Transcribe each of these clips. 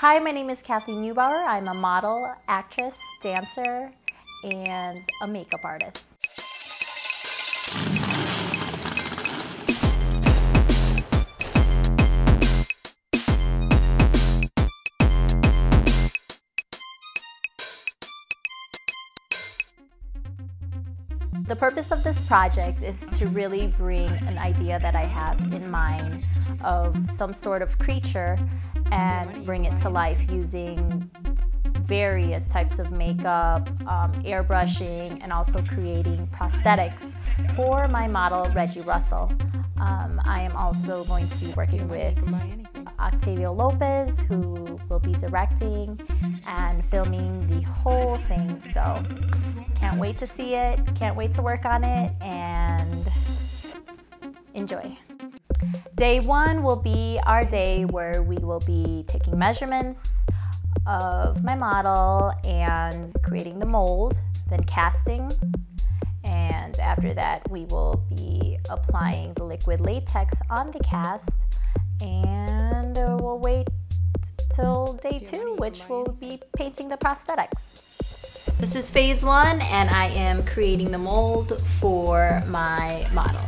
Hi, my name is Kathy Neubauer. I'm a model, actress, dancer, and a makeup artist. The purpose of this project is to really bring an idea that I have in mind of some sort of creature and bring it to life using various types of makeup, um, airbrushing, and also creating prosthetics for my model, Reggie Russell. Um, I am also going to be working with Octavio Lopez, who will be directing and filming the whole thing. So can't wait to see it, can't wait to work on it, and enjoy. Day one will be our day where we will be taking measurements of my model and creating the mold, then casting. And after that, we will be applying the liquid latex on the cast and uh, we'll wait till day two, which will be painting the prosthetics. This is phase one and I am creating the mold for my model.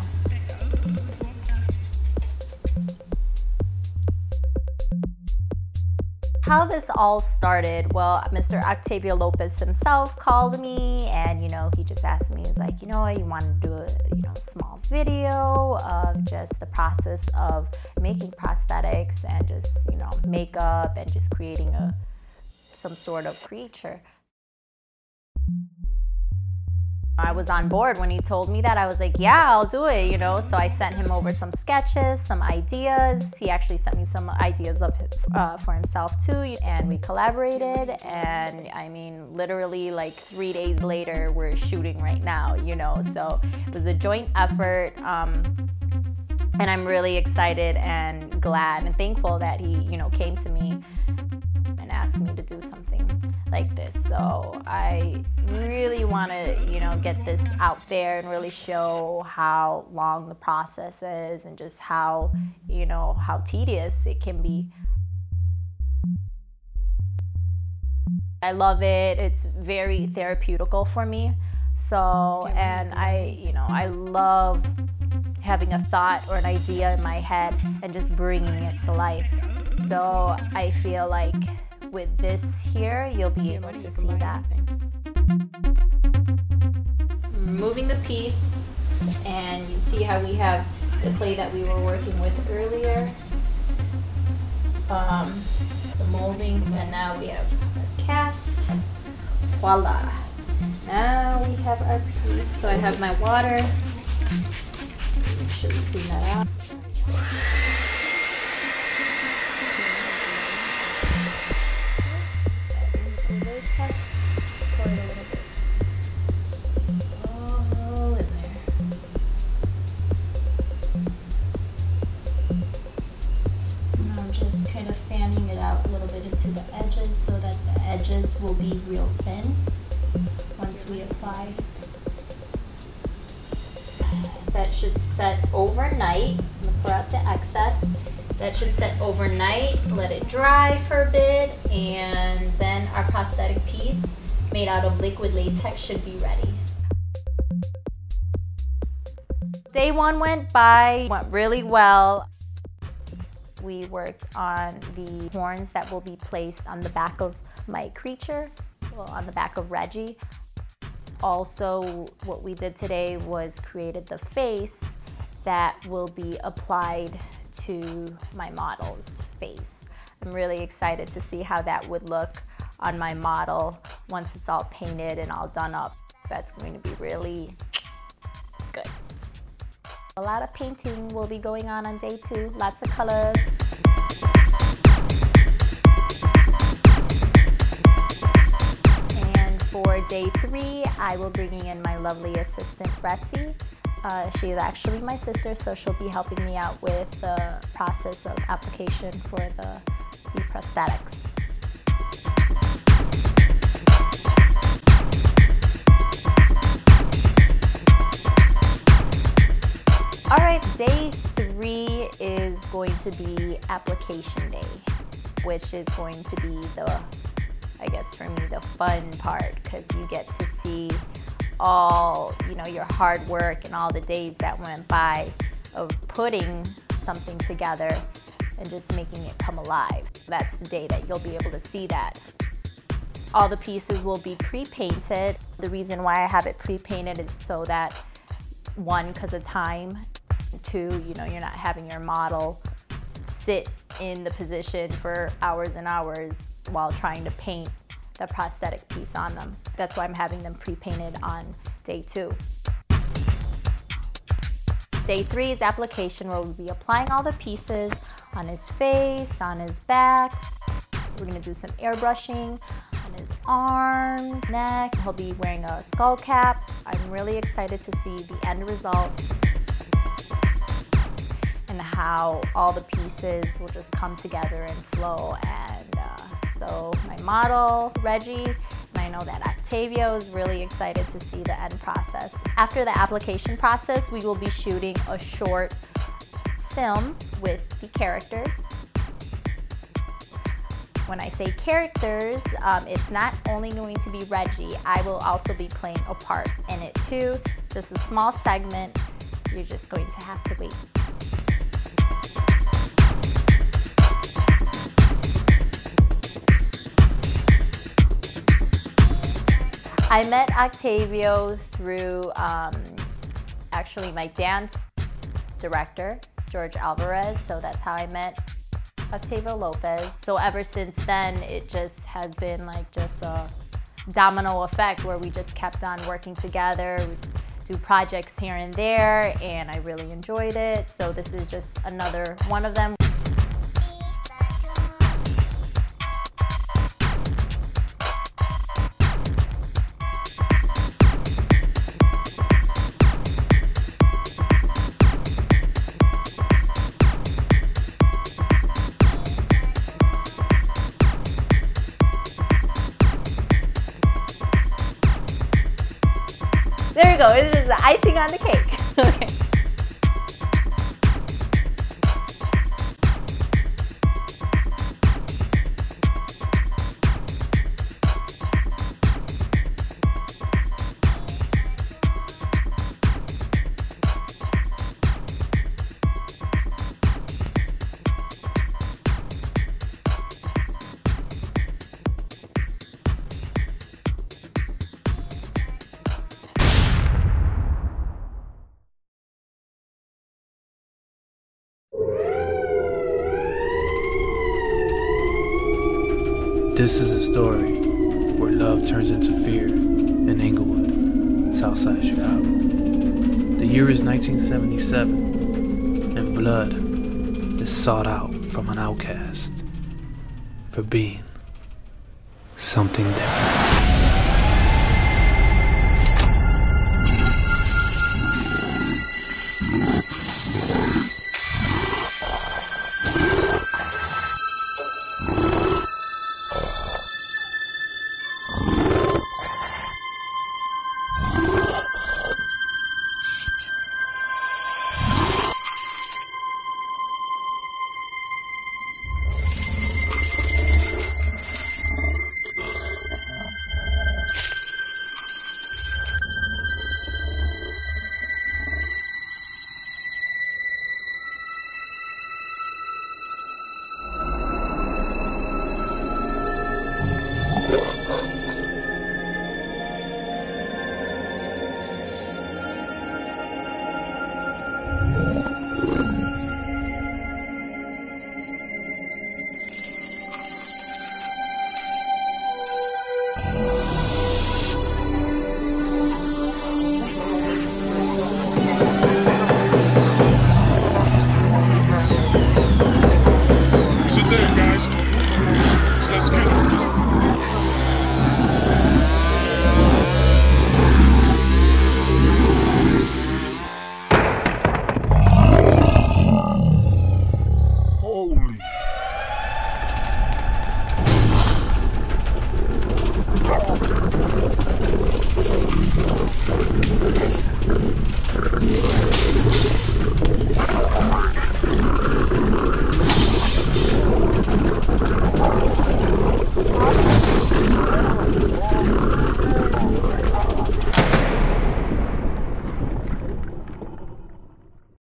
How this all started, well, Mr. Octavio Lopez himself called me and, you know, he just asked me, he's like, you know, what, you want to do a, you know, small video of just the process of making prosthetics and just, you know, makeup and just creating a, some sort of creature. I was on board when he told me that. I was like, yeah, I'll do it, you know. So I sent him over some sketches, some ideas. He actually sent me some ideas of uh, for himself too, and we collaborated. And I mean, literally like three days later, we're shooting right now, you know. So it was a joint effort. Um, and I'm really excited and glad and thankful that he, you know, came to me and asked me to do something like this. So I really want to, you know, get this out there and really show how long the process is and just how, you know, how tedious it can be. I love it. It's very therapeutical for me. So, and I, you know, I love having a thought or an idea in my head and just bringing it to life. So I feel like with this here, you'll be able to see that. Removing the piece, and you see how we have the clay that we were working with earlier. Um, the molding, and now we have our cast. Voila. Now we have our piece. So I have my water. Make sure we clean that out. edges so that the edges will be real thin once we apply. That should set overnight. Pour out the excess. That should set overnight, let it dry for a bit, and then our prosthetic piece made out of liquid latex should be ready. Day one went by, went really well. We worked on the horns that will be placed on the back of my creature well, on the back of Reggie. Also, what we did today was created the face that will be applied to my model's face. I'm really excited to see how that would look on my model once it's all painted and all done up. That's going to be really good. A lot of painting will be going on on day two, lots of colors. And for day three, I will bringing in my lovely assistant, Ressie. Uh, she is actually my sister, so she'll be helping me out with the process of application for the, the prosthetics. All right, day three is going to be application day. which is going to be the, I guess for me, the fun part because you get to see all, you know, your hard work and all the days that went by of putting something together and just making it come alive. That's the day that you'll be able to see that. All the pieces will be pre-painted. The reason why I have it pre-painted is so that one, because of time, two, you know, you're not having your model sit in the position for hours and hours while trying to paint the prosthetic piece on them. That's why I'm having them pre-painted on day two. Day three is application where we'll be applying all the pieces on his face, on his back. We're gonna do some airbrushing on his arms, neck. He'll be wearing a skull cap. I'm really excited to see the end result and how all the pieces will just come together and flow. And uh, so my model, Reggie, and I know that Octavio is really excited to see the end process. After the application process, we will be shooting a short film with the characters. When I say characters, um, it's not only going to be Reggie, I will also be playing a part in it too. Just a small segment, you're just going to have to wait. I met Octavio through um, actually my dance director, George Alvarez. So that's how I met Octavio Lopez. So ever since then, it just has been like just a domino effect where we just kept on working together, do projects here and there, and I really enjoyed it. So this is just another one of them. There you go. It is the icing on the cake. okay. This is a story where love turns into fear in Englewood, Southside Chicago. The year is 1977, and blood is sought out from an outcast for being something different.